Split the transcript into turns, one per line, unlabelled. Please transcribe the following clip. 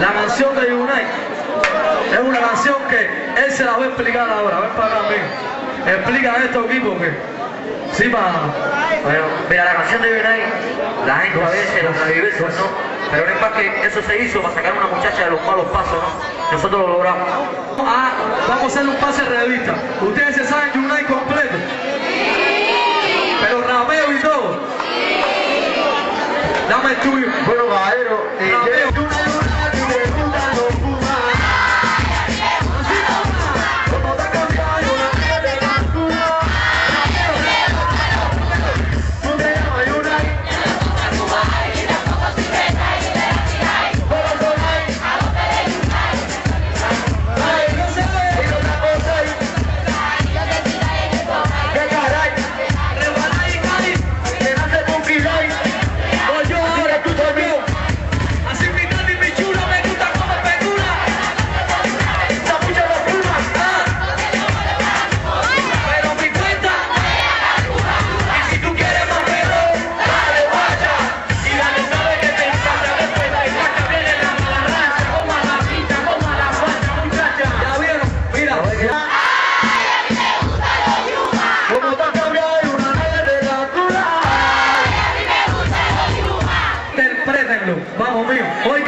La canción de Unite es una canción que él se la va a explicar ahora. Ven para acá, ven. Explica esto aquí porque. Sí, para.
Bueno, mira, la canción de Unite, la gente a veces los naviversos, ¿no? Pero no es más que eso se hizo para sacar a una muchacha de los malos pasos, ¿no? Nosotros lo logramos.
Ah, vamos a hacer un pase de revista. Ustedes se saben Unite completo. Pero rapeo y todo. Dame el tuyo.
Bueno, caballero,
পরে থাকল।
বা মমিও ওই